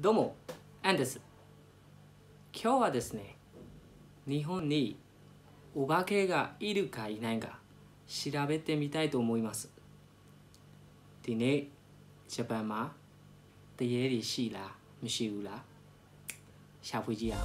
どうも、アンです。今日はですね、日本にお化けがいるかいないか調べてみたいと思います。でね、ジャパンマ、テエリシーラ、ムシウラ、シャフジアン。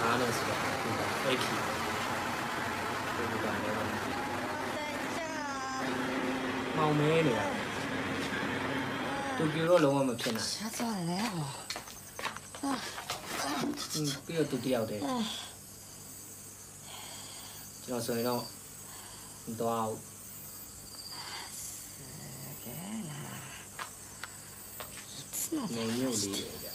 ငါးနဲ့ဆိုတာဒီကအဲ့ခီဒီကလည်းမောင်မဲနေတာတူကီတော့လုံးဝမဖြစ်နိုင်ရှားသွားတယ်ဟောပြီးတော့တူတယောက်တည်းကျွန်တော်ဆိုရင်တော့တော့ကဲလာစနော်နေရုပ်လေး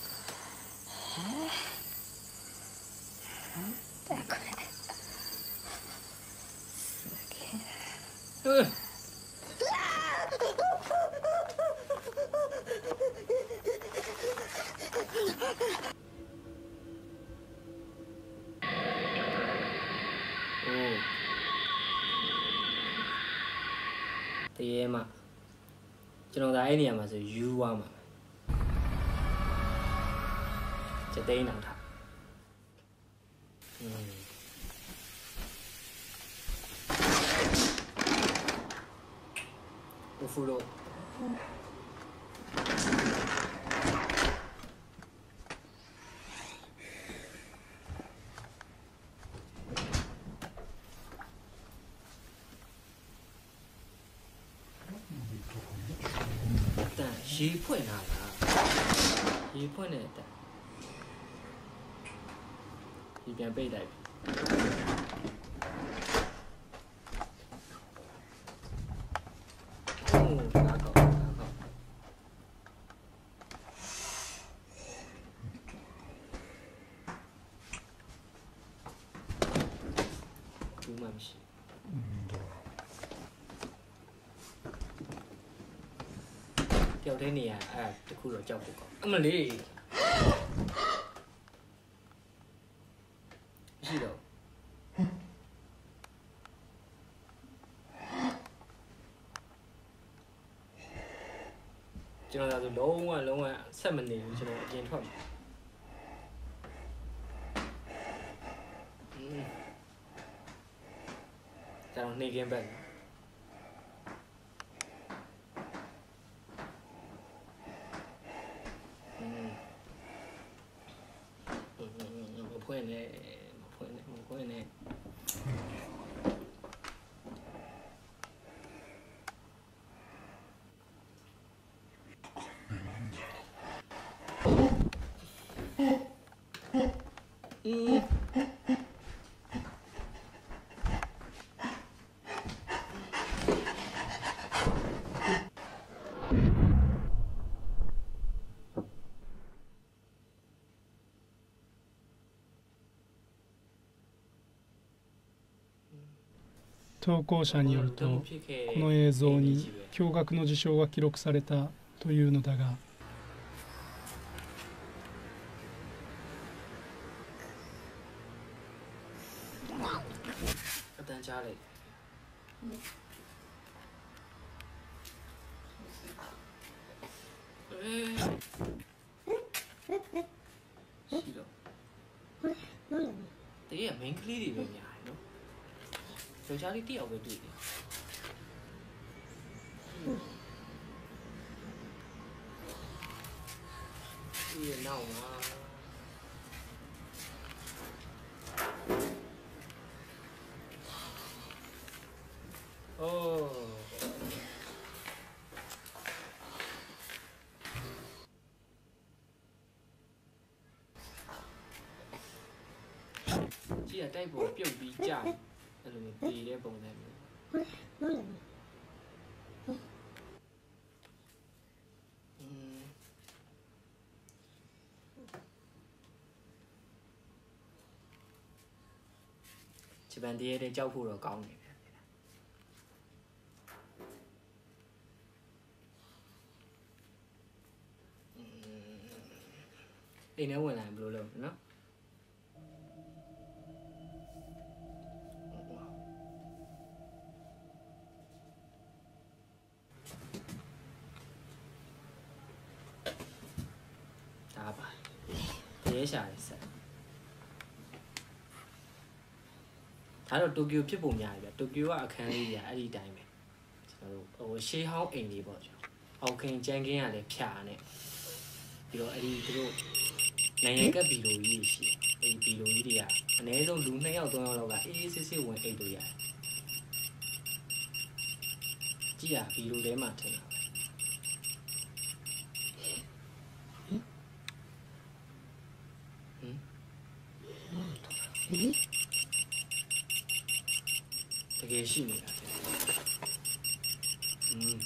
အဲ့နေရာမှာဆိုယူသွားမှာစက်သိန်းအောင်ထားอืม お風呂တ ရေဖွင့်လာလားရေဖွင့်နေတဲ့တန်ဒီပြန်ပိတ်လိုက်ပြီအိုးဒါကောဒါကောဘူးမှမရှိ တယောက်တည်းနေရအဲ့တခုတော့ကြောက်ဖို့ကောင်းအမလေးမရှိတော့ကျွန်တော်ဒါဆိုလုံးဝလုံးဝဆက်မနေဘူးကျွန်တော်အပြင်ထွက်မှာอืมကျွန်တော်နေကင်းဘက် で、これねもうこれね。う投稿者によるとこの映像に驚愕の事象が記録されたというのだが Det えええええええええええええ小家里地要不要对点？也闹吗？哦。这也代表表皮价。 အဲ့လိုမျိုးတည်တဲ့ပုံစံမျိုးဟုတ်လားဟုတ်လားဂျပန်တရေတဲ့ကြောက်ဖို့တော့ကောင်းတယ်ဗျာအိမ်ထဲဝင်လာရင်ဘယ်လိုလုပ်မလဲနော် ရဲရှာတယ်ဆက်ဒါတော့တိုကျိုဖြစ်ပုံများတယ်ဗျတိုကျိုကအခန်းလေးကြီးအဲ့ဒီတိုင်းပဲကျွန်တော်တို့ဟိုရှေးဟောင်းအိမ်လေးပေါ့ကျွန်တော်အောက်ခင်ကြမ်းကင်းကလည်းဖြာနဲ့ပြီးတော့အဲ့ဒီသူတို့နိုင်ငံကပ်ဘီလိုကြီးရှိအဲ့ဒီဘီလိုကြီးတွေကအနည်းဆုံးလူ2ယောက်3ယောက်လောက်ကအေးအေးဆေးဆေးဝင်အိတ်လို့ရတယ်ကြည့်ရဘီလိုထဲမှာထင်တာ တကယ်ရှိနေတာอืม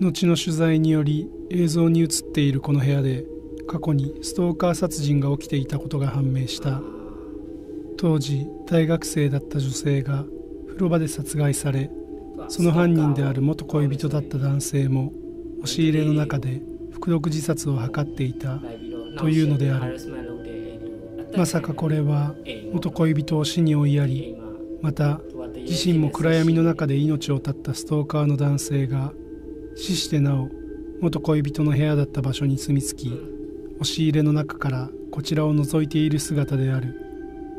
後の取材により映像に映っているこの部屋で過去にストーカー殺人が起きていたことが判明した当時大学生だった女性が風呂場で殺害されその犯人である元恋人だった男性も押し入れの中で服毒自殺を図っていたというのである。まさかこれは元恋人を死に追いやりまた自身も暗闇の中で命を絶ったストーカーの男性が死してなお元恋人の部屋だった場所に住み着き押し入れの中からこちらを覗いている姿である。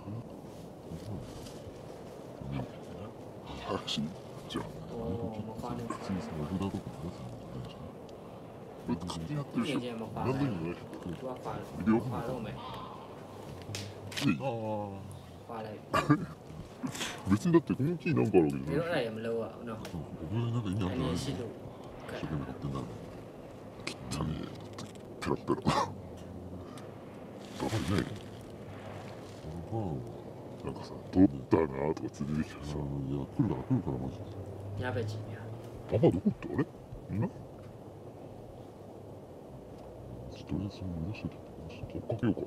ว่別にだってこのキなん。かあるわけじゃないし。やめ。な。ん。か意味あるん。じゃない。一生懸命買ってん。だろ。汚ねえ。ペラペラ。バカいない。なんかさ「取ったな」とかついてきてさ「いや来るから来るからマジで」やべちジニパパどこってあれ？なちょっとりあえず戻してて追っかけようかうん。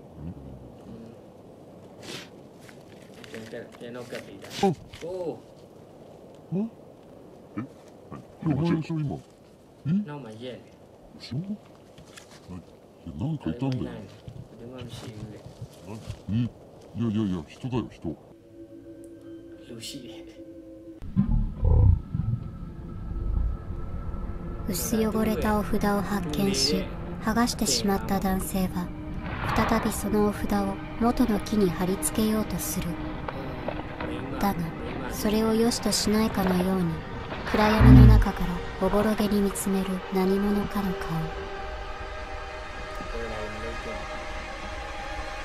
おおええん。前でしょ今えなん。前家やねそうなん。かいたん。だよ何えいやいやいや人だよ人。薄汚れたお札を発見し剥がしてしまった男性は再びそのお札を元の木に貼り付けようとする。だがそれを良しとしないかのように暗闇の中からおぼろげに見つめる何者かの顔。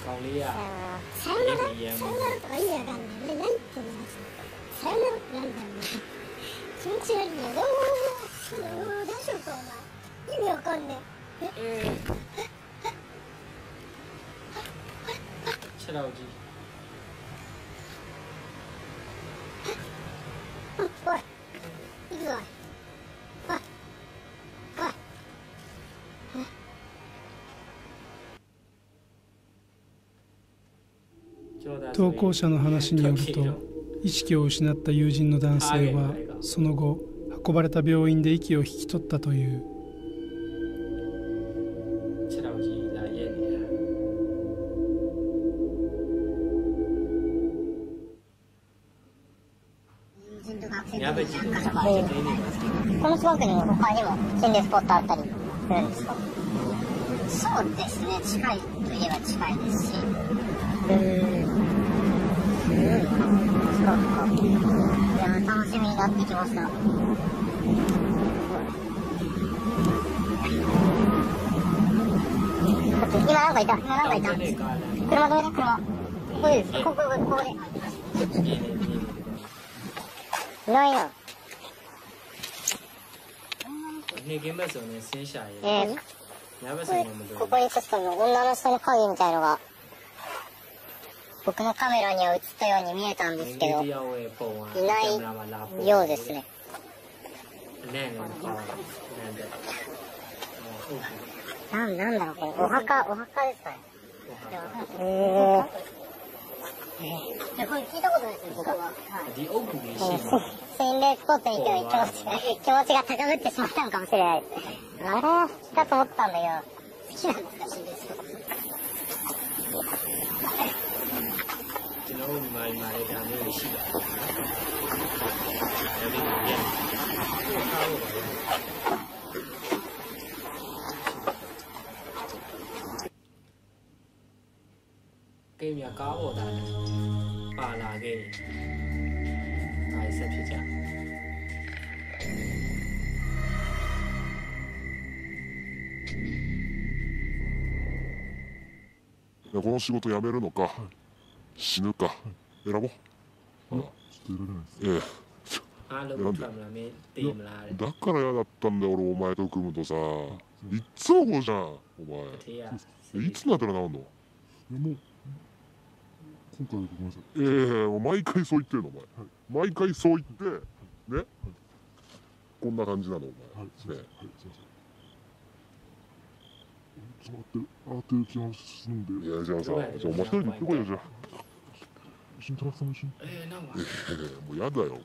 カさよならさよならとか意味わかんないね何言ってんのさよならなんだろう気持ち悪いねどうも大丈夫かお前意味わかんねえうんシャい投稿者の話によると意識を失った友人の男性はその後運ばれた病院で息を引き取ったという。この近くに他にも心霊スポットあったりするんですか？そうですね近いといえば近いですし。いや楽しみになってきました今なん。かいた今なん。かいた車止めて車こですここここでいないなね、現場ですよね、戦車。えー、ここにちょっと女の人の影みたいのが。僕のカメラには映ったように見えたんですけど、いないようですね。なん、だろう、これ。お墓、お墓ですかね。えー、えー、これ聞いたことないですよ、僕は。はい、えー、心霊スポットに行っても気持ち、気持ちが高ぶってしまったのかもしれない。あれ？だと思ったんだけど、好きなんですか、心霊スポット。know my Maegane Ishida. I mean, yeah. How Game ya cao da. Ba la game. Ai sẽ thì chả. Thank you. この仕事辞めるのか死ぬか。選ぼう。あらちょっと選べないです。ええ。選んで。だから嫌だったんだよ俺お前と組むとさ。いつもこうじゃんお前。いつになったら治んの？もう今回ごめんなさい。ええー、毎回そう言ってるのお前、はい、毎回そう言ってね、はい、こんな感じなのお前。はいすいません、ね、はいいまっと待、慌てる気がするんで。いや、じゃあさ、じゃあお前一人で行ってこいよ、じゃあ。一緒に田中さんも一緒に。えーなんかええもう嫌だよ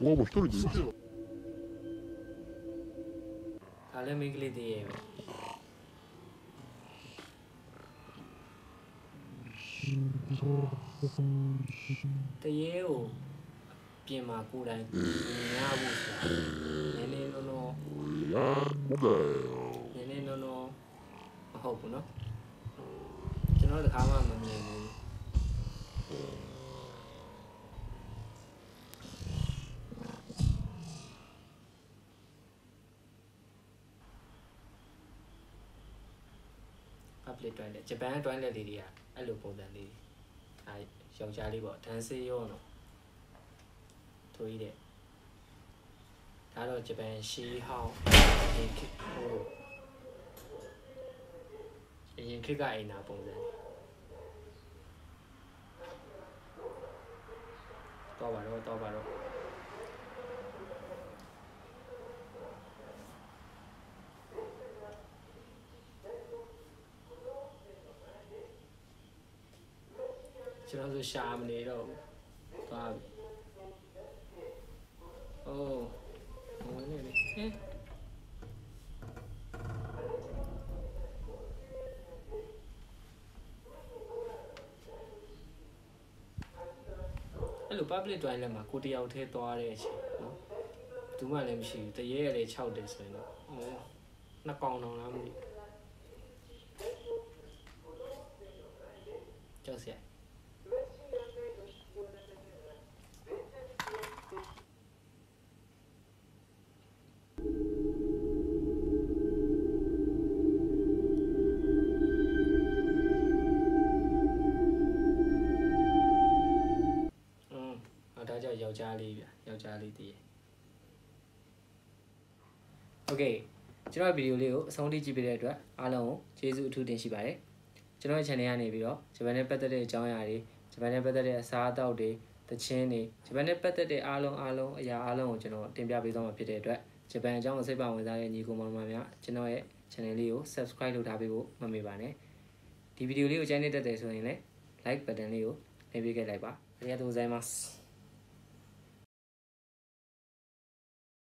お前もう တော်တခါမှမမြင်ဘူးအပလီတွိုင်းလက်ဂျပန်တွိုင်းလက်လေးတွေကအဲ့လိုပုံစံလေးအဲယောက်ျားလေးပေါ့ဒန်ဆေးရောနော်ထိုးရတဲ့ဒါတော့ဂျပန်ရှီဟောင်းဟိုအရင်ခေတ်ကအိမ်နာပုံစံ တော့ပါတော့တော့ပါတော့ကျွန်တော်ဆိုရှာမနေတော့ဘူးသွားပြီအိုးဝင်နေလေဟင်အဲ့လို public toilet မှာကိုတယောက်တည်းသွားတဲ့အချိန်နော်ဘူးမှလည်းမရှိဘူးတရေရလည်း6တယ်ဆိုရင်တော့ဟိုနှစ်ကောင်တောင်လားမသိဘူးကြောက်စရာ Okay ကျွန်တော်ဗီဒီယိုလေးကိုအဆုံးထိကြည့်ပေးတဲ့အတွက်အားလုံးကိုကျေးဇူးအထူးတင်ရှိပါတယ်ကျွန်တော်ရဲ့ channel ကနေပြီးတော့ဂျပန်နဲ့ပတ်သက်တဲ့အကြောင်းအရာတွေဂျပန်နဲ့ပတ်သက်တဲ့အစားအသောက်တွေတခြင်းတွေဂျပန်နဲ့ပတ်သက်တဲ့အားလုံးအားလုံးအရာအားလုံးကိုကျွန်တော်တင်ပြပေးသွားမှာဖြစ်တဲ့အတွက်ဂျပန်အကြောင်းကိုစိတ်ပါဝင်စားတဲ့ညီကိုမောင်မောင်များကျွန်တော်ရဲ့ channel လေးကို subscribe လုပ်ထားပေးဖို့မမေ့ပါနဲ့ဒီဗီဒီယိုလေးကိုကြိုက်နေတတ်တယ်ဆိုရင်လည်း like button လေးကိုနှိပ်ပေးခဲ့လိုက်ပါ arigatou gozaimasu